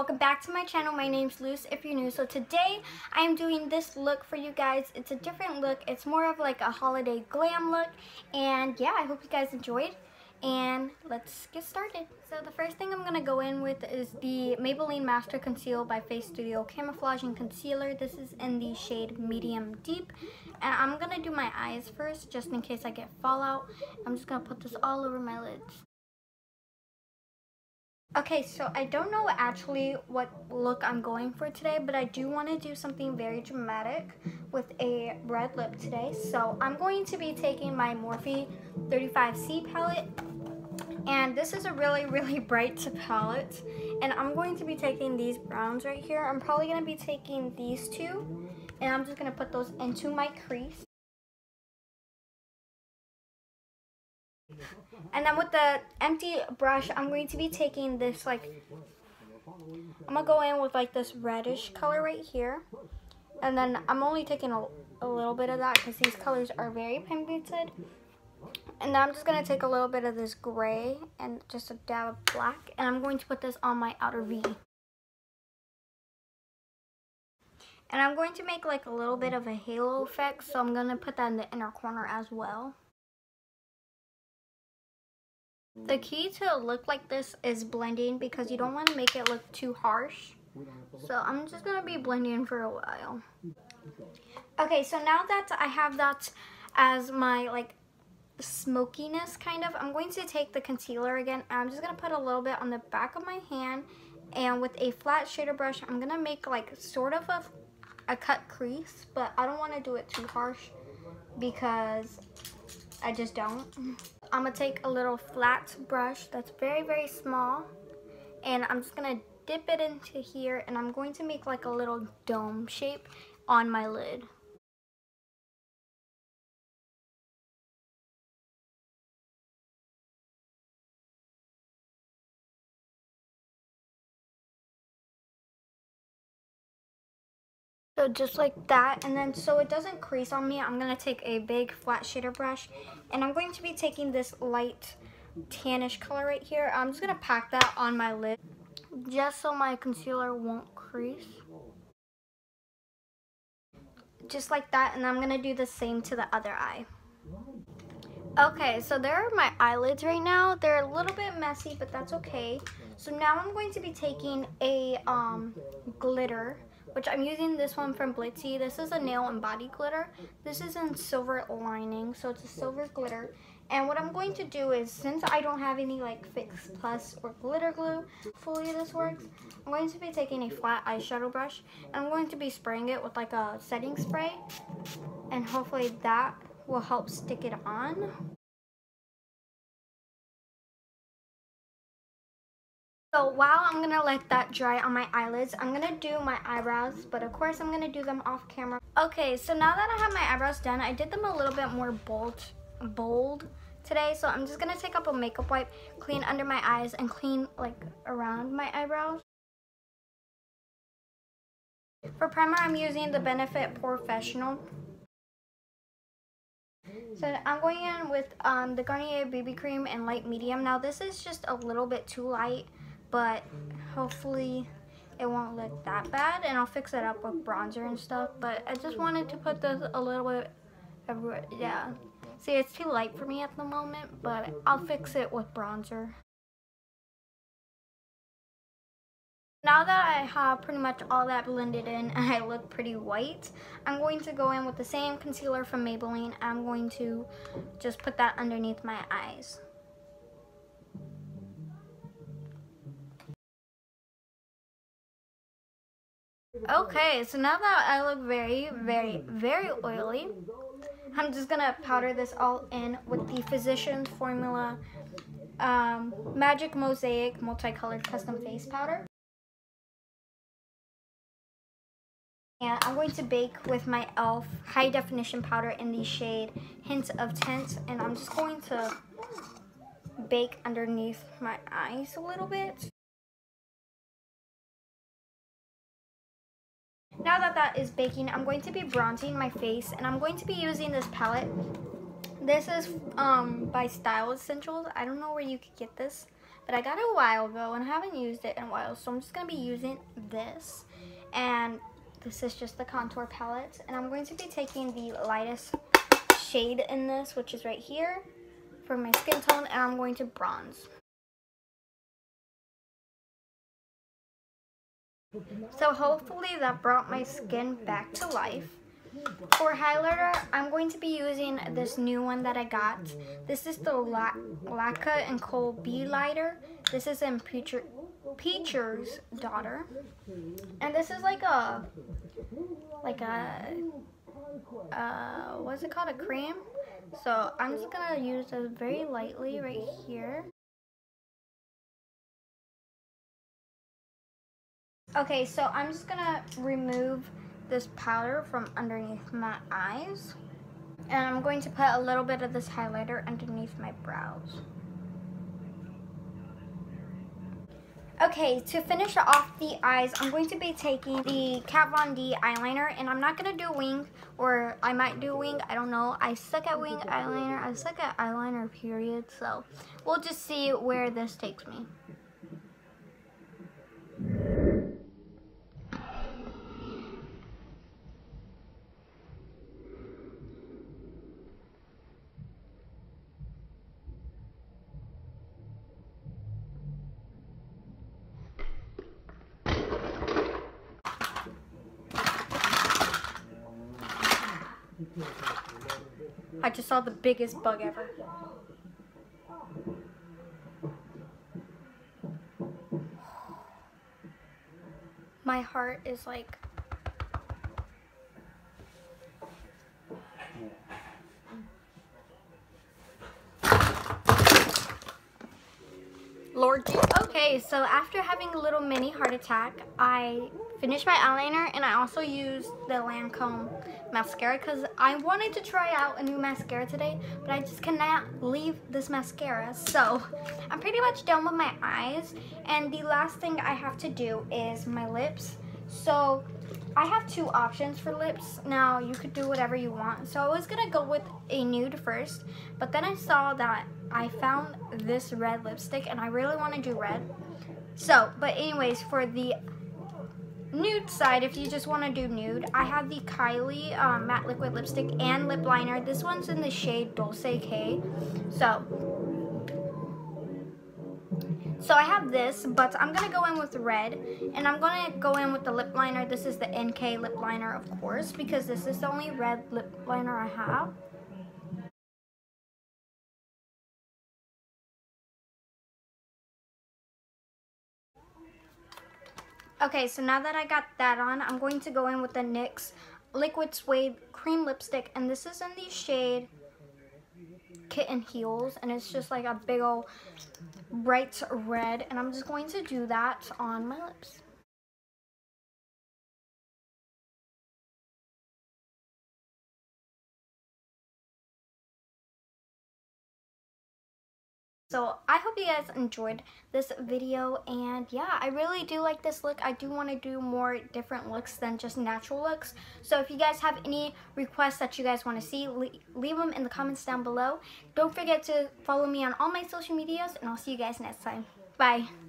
welcome back to my channel. My name's Luz if you're new. So today I am doing this look for you guys. It's a different look. It's more of like a holiday glam look. And yeah, I hope you guys enjoyed. And let's get started. So the first thing I'm going to go in with is the Maybelline Master Conceal by Face Studio Camouflaging Concealer. This is in the shade Medium Deep. And I'm going to do my eyes first just in case I get fallout. I'm just going to put this all over my lids. Okay, so I don't know actually what look I'm going for today, but I do want to do something very dramatic with a red lip today. So I'm going to be taking my Morphe 35C palette, and this is a really, really bright palette. And I'm going to be taking these browns right here. I'm probably going to be taking these two, and I'm just going to put those into my crease. Mm-hmm. And then with the empty brush, I'm going to be taking this like, I'm going to go in with like this reddish color right here. And then I'm only taking a, a little bit of that because these colors are very pigmented. And then I'm just going to take a little bit of this gray and just a dab of black. And I'm going to put this on my outer V. And I'm going to make like a little bit of a halo effect. So I'm going to put that in the inner corner as well. The mm. key to a look like this is blending because you don't want to make it look too harsh. So I'm just going to be blending for a while. Okay, so now that I have that as my like smokiness kind of, I'm going to take the concealer again. I'm just going to put a little bit on the back of my hand. And with a flat shader brush, I'm going to make like sort of a, a cut crease. But I don't want to do it too harsh because I just don't. I'm gonna take a little flat brush that's very, very small and I'm just gonna dip it into here and I'm going to make like a little dome shape on my lid. So just like that, and then so it doesn't crease on me, I'm going to take a big flat shader brush, and I'm going to be taking this light tannish color right here. I'm just going to pack that on my lid, just so my concealer won't crease. Just like that, and I'm going to do the same to the other eye. Okay, so there are my eyelids right now. They're a little bit messy, but that's okay. So now I'm going to be taking a um, glitter which I'm using this one from Blitsy. This is a nail and body glitter. This is in silver lining, so it's a silver glitter. And what I'm going to do is, since I don't have any like Fix Plus or glitter glue, fully this works, I'm going to be taking a flat eyeshadow brush, and I'm going to be spraying it with like a setting spray, and hopefully that will help stick it on. So while I'm to let that dry on my eyelids, I'm to do my eyebrows, but of course I'm to do them off camera. Okay, so now that I have my eyebrows done, I did them a little bit more bold, bold today. So I'm just to take up a makeup wipe, clean under my eyes, and clean like around my eyebrows. For primer, I'm using the Benefit POREfessional. So I'm going in with um, the Garnier BB Cream in light medium. Now this is just a little bit too light but hopefully it won't look that bad and I'll fix it up with bronzer and stuff but I just wanted to put this a little bit everywhere yeah see it's too light for me at the moment but I'll fix it with bronzer Now that I have pretty much all that blended in and I look pretty white, I'm going to go in with the same concealer from Maybelline. I'm going to just put that underneath my eyes. Okay, so now that I look very, very, very oily, I'm just gonna powder this all in with the Physicians Formula um, Magic Mosaic Multicolored Custom Face Powder. And I'm going to bake with my e.l.f. High Definition Powder in the shade Hint of Tint. And I'm just going to bake underneath my eyes a little bit. Now that that is baking, I'm going to be bronzing my face and I'm going to be using this palette. This is um, by Style Essentials. I don't know where you could get this, but I got it a while ago and I haven't used it in a while. So I'm just going to be using this. And this is just the contour palette. And I'm going to be taking the lightest shade in this, which is right here for my skin tone. And I'm going to bronze. So hopefully that brought my skin back to life. For highlighter, I'm going to be using this new one that I got. This is the La Laca and Cole B lighter. This is in Peacher, Peacher's daughter. And this is like a, like a, uh, what's it called, a cream? So I'm just to use this very lightly right here. Okay, so I'm just gonna remove this powder from underneath my eyes. And I'm going to put a little bit of this highlighter underneath my brows. Okay, to finish off the eyes, I'm going to be taking the Kat Von D eyeliner, and I'm not going to do wing, or I might do wing, I don't know. I suck at wing eyeliner, I suck at eyeliner period, so we'll just see where this takes me. I just saw the biggest bug ever. My heart is like Lord Okay, so after having a little mini heart attack, I finished my eyeliner and I also used the Lancome mascara because I wanted to try out a new mascara today, but I just cannot leave this mascara. So I'm pretty much done with my eyes and the last thing I have to do is my lips. So I have two options for lips. Now, you could do whatever you want. So I was to go with a nude first, but then I saw that I found this red lipstick and I really want to do red. So, but anyways, for the nude side, if you just want to do nude, I have the Kylie um, matte liquid lipstick and lip liner. This one's in the shade Dolce K. So, so I have this, but I'm going to go in with red, and I'm going to go in with the lip liner. This is the NK lip liner, of course, because this is the only red lip liner I have. Okay, so now that I got that on, I'm going to go in with the NYX Liquid Suede Cream Lipstick, and this is in the shade Kitten Heels, and it's just like a big old bright red, and I'm just going to do that on my lips. So I hope you guys enjoyed this video and yeah, I really do like this look. I do want to do more different looks than just natural looks. So if you guys have any requests that you guys want to see, leave them in the comments down below. Don't forget to follow me on all my social medias and I'll see you guys next time. Bye.